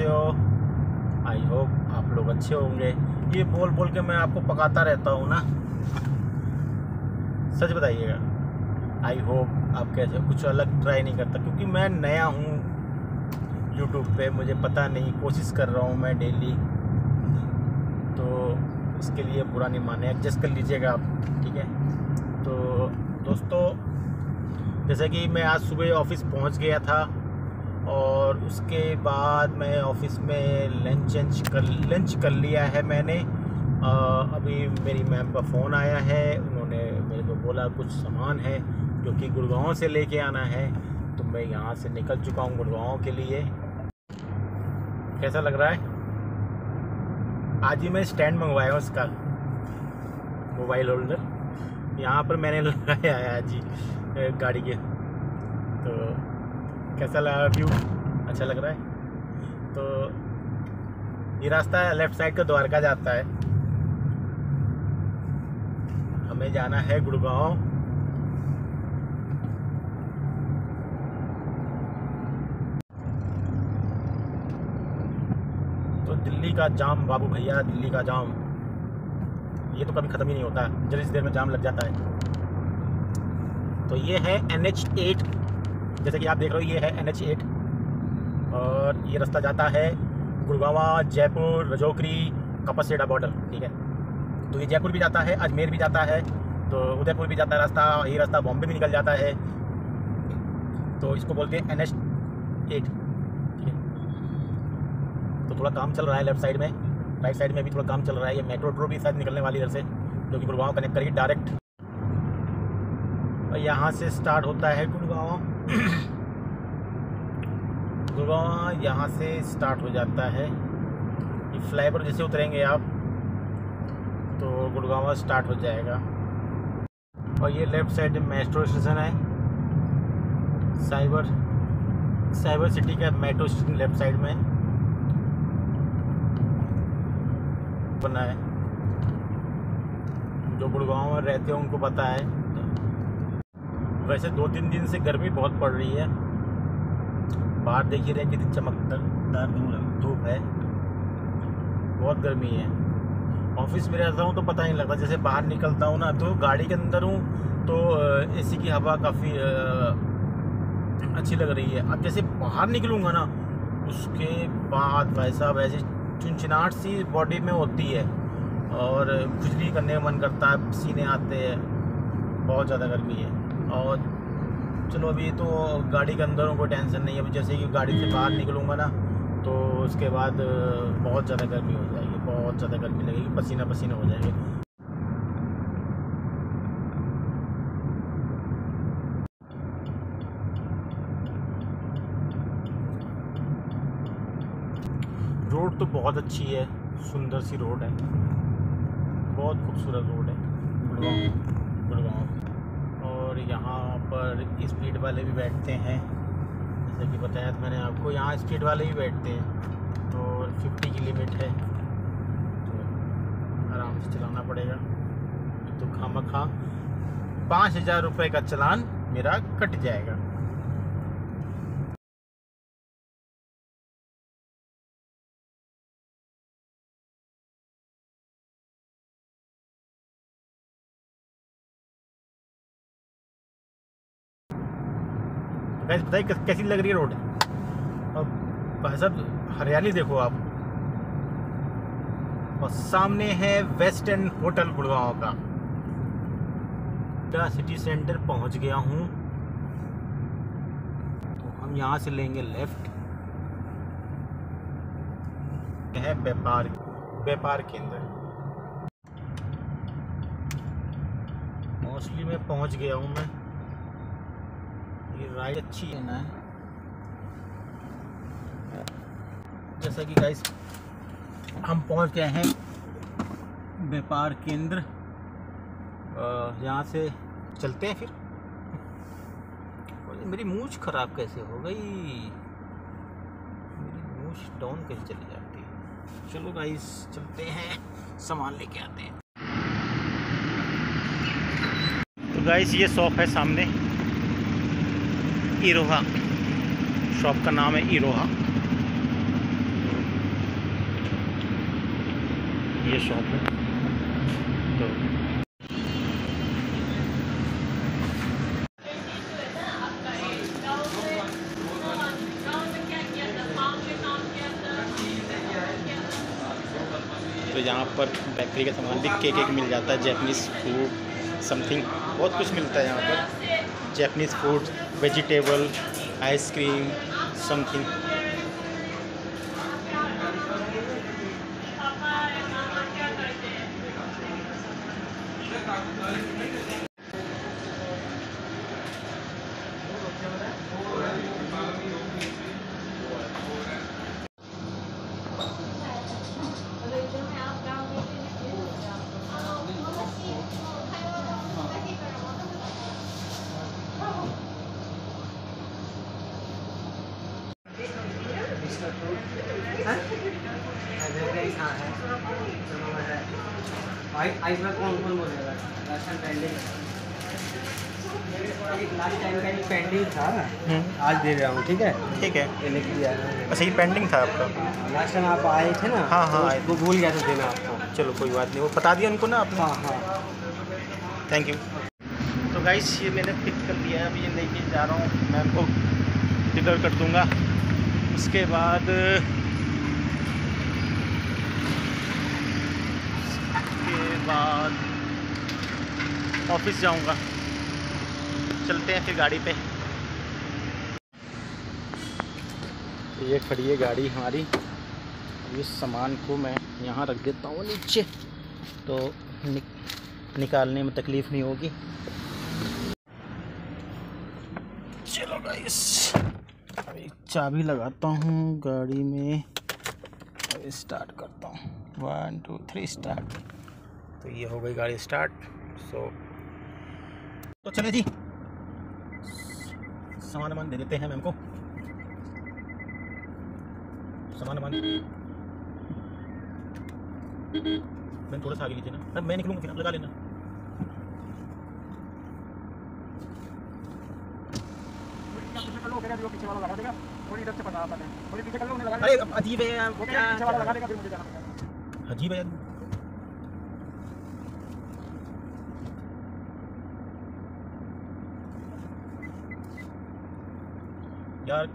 कैसे हो। I hope आप लोग अच्छे होंगे। ये बोल बोल के मैं आपको पकाता रहता हूँ ना। सच बताइएगा। आई होप आप कैसे कुछ अलग ट्राई नहीं करता। क्योंकि मैं नया हूँ यूट्यूब पे। मुझे पता नहीं। कोशिश कर रहा हूँ मैं डेली तो इसके लिए बुरा नहीं माने। एडजस्ट कर लीजिएगा आप। ठीक है? तो दोस्तों, जैसे कि मैं आज सुबह ऑफ़िस पहुँच गया था। और उसके बाद मैं ऑफ़िस में लंच लंच कर लंच कर लिया है मैंने। आ, अभी मेरी मैम का फ़ोन आया है उन्होंने मेरे को बोला कुछ सामान है जो कि गुड़गांव से लेके आना है तो मैं यहाँ से निकल चुका हूँ गुड़गांव के लिए। कैसा लग रहा है? आज ही मैं स्टैंड मंगवाया उसका मोबाइल होल्डर। यहाँ पर मैंने लगाया है आज ही गाड़ी के। तो कैसा लगा व्यू अच्छा लग रहा है। तो ये रास्ता लेफ़्ट साइड का द्वारका जाता है। हमें जाना है गुड़गांव। तो दिल्ली का जाम, बाबू भैया, दिल्ली का जाम। ये तो कभी ख़त्म ही नहीं होता, जल्दी देर में जाम लग जाता है। तो ये है एन एच एट जैसे कि आप देख रहे हो, ये है एन एच एट और ये रास्ता जाता है गुड़गावा, जयपुर, रजौकरी, कपसेड़ा बॉर्डर ठीक है? तो ये जयपुर भी जाता है, अजमेर भी जाता है तो उदयपुर भी जाता है रास्ता, ये रास्ता बॉम्बे भी निकल जाता है। तो इसको बोलते हैं एन एच एट ठीक है? तो थोड़ा काम चल रहा है लेफ़्ट साइड में। राइट साइड में भी थोड़ा काम चल रहा है, ये मेट्रो ट्रो भी शायद निकलने वाली इधर से, जो कि गुड़गांव कनेक्ट करेगी डायरेक्ट और यहाँ से स्टार्ट होता है गुड़गांव। गुड़गांव यहाँ से स्टार्ट हो जाता है। ये फ्लाईओवर जैसे उतरेंगे आप? तो गुड़गांव स्टार्ट हो जाएगा। और ये लेफ़्ट साइड मेट्रो स्टेशन है। साइबर साइबर सिटी का मेट्रो स्टेशन लेफ़्ट साइड में बना है। जो गुड़गांव में रहते हैं उनको पता है। वैसे दो तीन दिन से गर्मी बहुत पड़ रही है। बाहर देखिए रहे कितनी चमकदार धूप है। बहुत गर्मी है। ऑफ़िस में रहता हूँ तो पता नहीं लगता, जैसे बाहर निकलता हूँ ना तो गाड़ी के अंदर हूँ तो एसी की हवा काफ़ी अच्छी लग रही है। अब जैसे बाहर निकलूँगा ना, उसके बाद भाई साहब ऐसे चुनचिनाहट सी बॉडी में होती है और खुजली करने का मन करता है सीने आते हैं, बहुत ज़्यादा गर्मी है। और चलो अभी तो गाड़ी के अंदर कोई टेंशन नहीं है। अभी जैसे कि गाड़ी से बाहर निकलूँगा ना तो उसके बाद बहुत ज़्यादा गर्मी हो जाएगी, बहुत ज़्यादा गर्मी लगेगी, पसीना पसीना हो जाएगी। रोड तो बहुत अच्छी है, सुंदर सी रोड है। बहुत खूबसूरत रोड है, गुड़गांव गुड़गांव। यहाँ पर स्पीड वाले भी बैठते हैं। जैसे कि बताया था मैंने आपको, यहाँ स्पीड वाले भी बैठते हैं। तो 50 की लिमिट है। तो आराम से चलाना पड़ेगा। तो खामा खा पाँच हज़ार रुपये का चलान मेरा कट जाएगा। गैस बताइए कैसी लग रही है रोड? और भाई साहब, हरियाली देखो आप। और सामने है वेस्टर्न होटल गुड़गांव का। सिटी सेंटर पहुँच गया हूँ। तो हम यहाँ से लेंगे लेफ़्ट है व्यापार व्यापार केंद्र। मोस्टली मैं पहुँच गया हूँ मैं। ये राइड अच्छी है ना। जैसा कि गाइस हम पहुँच गए हैं व्यापार केंद्र। यहाँ से चलते हैं फिर। मेरी मूछ खराब कैसे हो गई? मेरी मूछ डाउन कैसे चली जाती है? चलो गाइस चलते हैं, सामान लेके आते हैं। तो गाइस ये शॉप है सामने। इरोहा शॉप का नाम है इरोहा ये शॉप है। तो तो यहाँ पर बेकरी का सामान भी केक केक मिल जाता है जैपनीज़ फ़ूड समथिंग बहुत कुछ मिलता है यहाँ पर। Japanese food vegetable, ice cream, something. Ice में कौन कौन बोलेगा last time pending last time का पेंडिंग था आज दे रहा हूँ ठीक है? ठीक है। ये लिख दिया अच्छा ये पेंडिंग था आपका? लास्ट टाइम आप आए थे ना हाँ, हाँ, तो वो भूल गया था देना आपको। चलो कोई बात नहीं। वो बता दिया उनको ना आपने? हाँ हाँ। थैंक यू तो गाइस ये मैंने पिक कर लिया है। अभी ये लेके जा रहा हूँ। मैं आपको डिलीवर कर दूँगा। उसके बाद उसके बाद ऑफ़िस जाऊँगा। चलते हैं फिर गाड़ी पे। ये खड़ी है गाड़ी हमारी। इस सामान को मैं यहाँ रख देता हूँ नीचे। तो नि, निकालने में तकलीफ़ नहीं होगी। चलो गाइस अभी चाबी लगाता हूँ गाड़ी में। स्टार्ट करता हूँ। वन टू थ्री स्टार्ट तो ये हो गई गाड़ी स्टार्ट सो तो चले जी। सामान वामान दे देते हैं मैम को सामान वामान। मैं थोड़ा सा आगे लीजिए ना। मैं निकलूँगा फिर आप लगा लेना। अरे अजीब है अजीब है यार,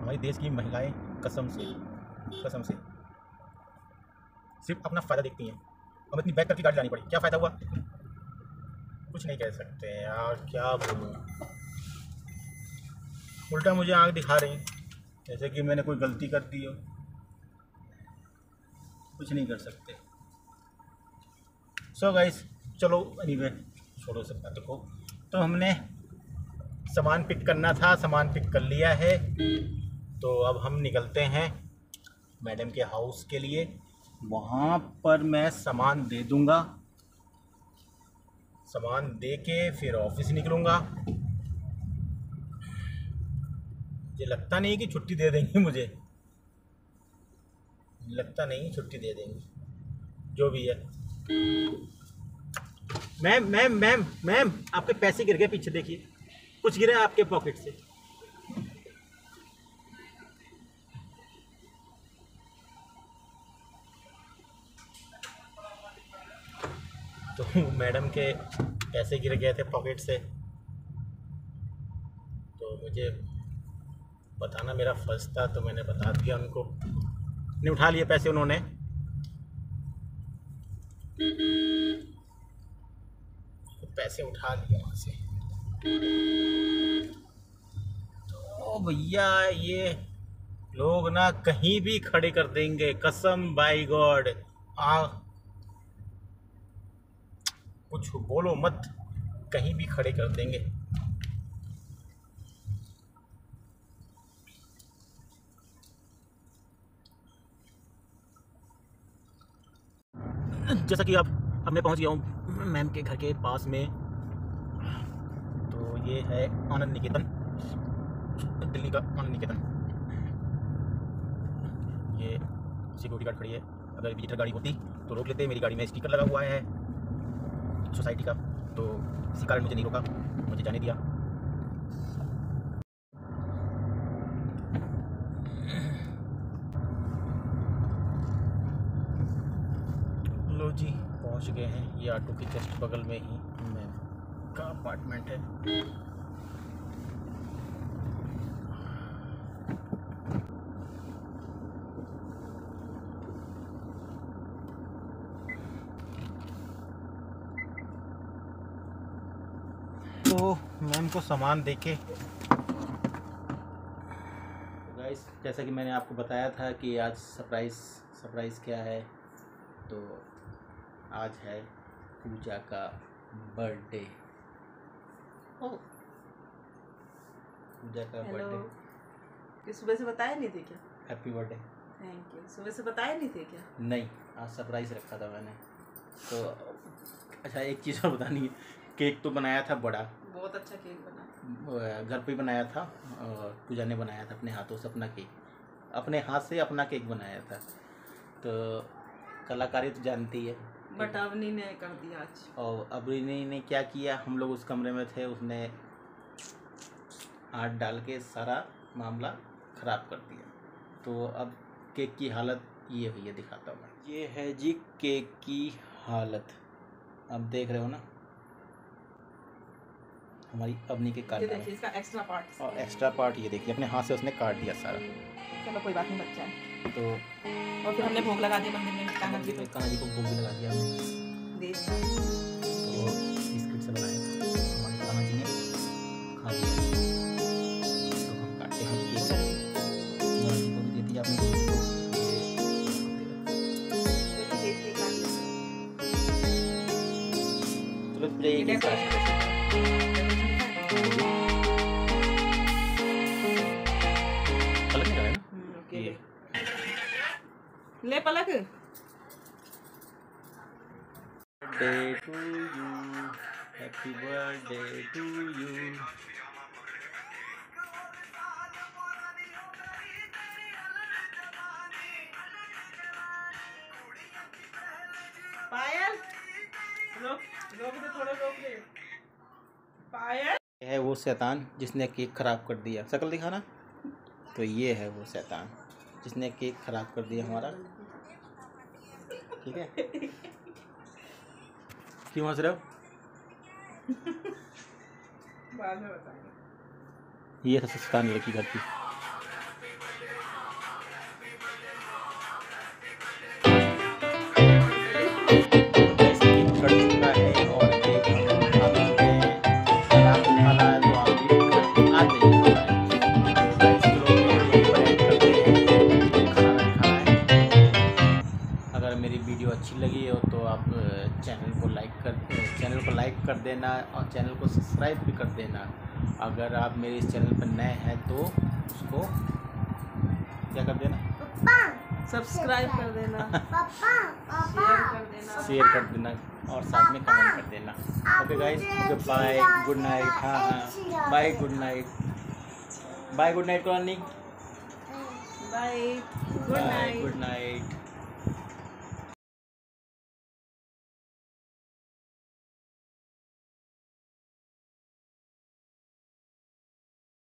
हमारे देश की महिलाएँ कसम से कसम से सिर्फ़ अपना फ़ायदा देखती हैं। हम इतनी बैक करके गाड़ी लानी पड़ी। क्या फ़ायदा हुआ? कुछ नहीं कह सकते यार, क्या बोलूँ। उल्टा मुझे आग दिखा रही जैसे कि मैंने कोई गलती कर दी हो। कुछ नहीं कर सकते। सो so गाइस चलो एनीवे छोड़ो सब बात को। तो हमने सामान पिक करना था, सामान पिक कर लिया है। तो अब हम निकलते हैं मैडम के हाउस के लिए। वहाँ पर मैं सामान दे दूँगा। सामान दे के फिर ऑफ़िस निकलूँगा। मुझे लगता नहीं कि छुट्टी दे देंगे मुझे। लगता नहीं छुट्टी दे देंगे। जो भी है। मैम मैम मैम मैम, आपके पैसे गिर गए पीछे देखिए। कुछ गिरा आपके पॉकेट से। तो मैडम के पैसे गिर गए थे पॉकेट से। तो मुझे बताना मेरा फ़र्ज़ था तो मैंने बता दिया उनको। नहीं उठा लिए पैसे उन्होंने। तो पैसे उठा लिए वहाँ से। तो भैया, ये लोग ना कहीं भी खड़े कर देंगे। कसम बाई गॉड आ, कुछ बोलो मत, कहीं भी खड़े कर देंगे। जैसा कि आप अब मैं पहुँच गया हूँ मैम के घर के पास में। ये है आनंद निकेतन दिल्ली का आनंद निकेतन ये सिक्योरिटी गार्ड खड़ी है। अगर विजिटर गाड़ी होती तो रोक लेते। मेरी गाड़ी में स्टिकर लगा हुआ है सोसाइटी का। तो इसी कारण मुझे नहीं रोका। मुझे जाने दिया। लो जी, पहुँच गए हैं। ये ऑटो के जस्ट बगल में ही। मैं अपार्टमेंट है। तो मैम को सामान देके। गाइस जैसा कि मैंने आपको बताया था कि आज सरप्राइज़ सरप्राइज़ क्या है तो आज है पूजा का बर्थडे पूजा का बर्थडे सुबह से बताया नहीं थे क्या? हैप्पी बर्थडे थैंक यू सुबह से बताया नहीं थे क्या? नहीं आज सरप्राइज़ रखा था मैंने। तो अच्छा एक चीज़ और बतानी है। केक तो बनाया था बड़ा। बहुत अच्छा केक बना। घर पे बनाया था और पूजा ने बनाया था अपने हाथों से अपना केक। अपने हाथ से अपना केक बनाया था। तो कलाकारी तो जानती है। बट अवनी ने कर दिया आज। और अबरीनी ने क्या किया? हम लोग उस कमरे में थे उसने हाथ डाल के सारा मामला ख़राब कर दिया। तो अब केक की हालत ये हुई है दिखाता हूँ ये है जी केक की हालत। आप देख रहे हो ना? हमारी अबनी के काट देखिए इसका एक्स्ट्रा पार्ट और एक्स्ट्रा पार्ट ये देखिए अपने हाथ से उसने काट दिया सारा। चलो कोई बात नहीं बच्चा है तो और फिर हमने भोग लगा दिया मंदिर में कान्हा जी को कहाँ जी को भोग भी लगा दिया? हमने। तो बिस्किट से हमारे कान्हा जी ने? खा लिया। तो हम काटते हैं केक। कान्हा जी को भी दे दिया अपने बच्चे को ये कान्हा। चलो केक अलग है ना? ये। ले पलक birthday to you happy birthday to you. पायल? रोक रोक दे थोड़ा रोक दे। पायल? ये है वो शैतान जिसने केक खराब कर दिया। शक्ल दिखाना? तो ये है वो शैतान। जिसने केक खराब कर दिया हमारा। ठीक है? क्यों हंस रहे हो? बाद में बताएँगे। ये था शैतान लड़की घर की। अगर आप मेरे इस चैनल पर नए हैं तो उसको क्या कर देना? सब्सक्राइब कर देना। शेयर कर देना। शेयर कर देना और साथ में कमेंट कर देना। Okay guys okay bye good night हाँ हाँ। Bye good night bye good night morning bye good night good night